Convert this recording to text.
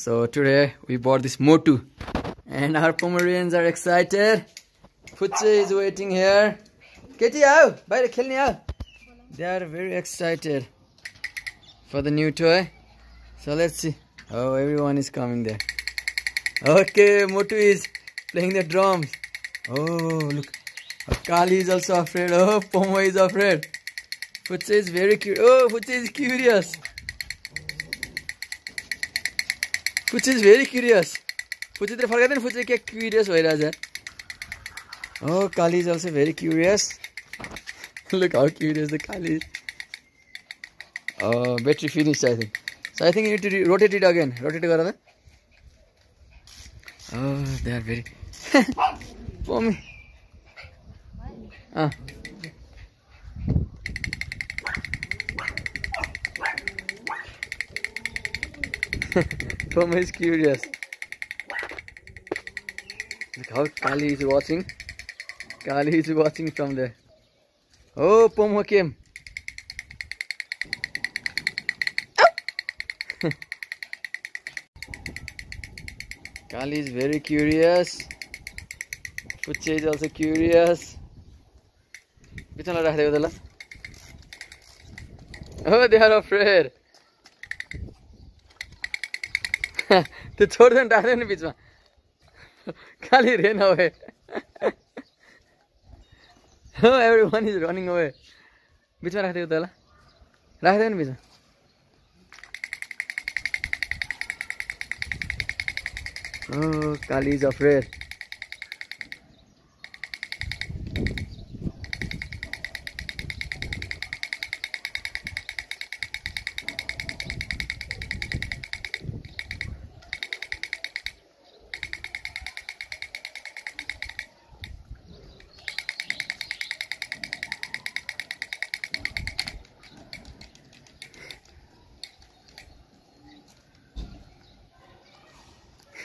So today we bought this Motu and our Pomeranians are excited. Futse is waiting here. Katie, आओ बाहिर खेल्ने आओ. They are very excited for the new toy. So let's see. Oh, everyone is coming there. Okay, Motu is playing the drums. Oh, look. Kali is also afraid. Oh, Pomo is afraid. Futse is very curious. Oh, Futse is curious. Fuchi is very curious फुचितले फर्काइदिएन फुचि के curious भइरहेछ हो Kali is also very curious look how curious the Kali battery finish I think so I think you to rotate it again rotate गर त they are very uh Tom is curious. Look how Kali is watching. Kali is watching from there. Oh, Pomo came. Kali is very curious. Puche is also curious. Which one are they? Oh, they are afraid. त्यो छोड्दैन टाढ्दैन नि बिचमा। खालि rain away. हो every one is running away बिचमा राखिदिएको त होला। राखिदियो नि बिचमा। काली इज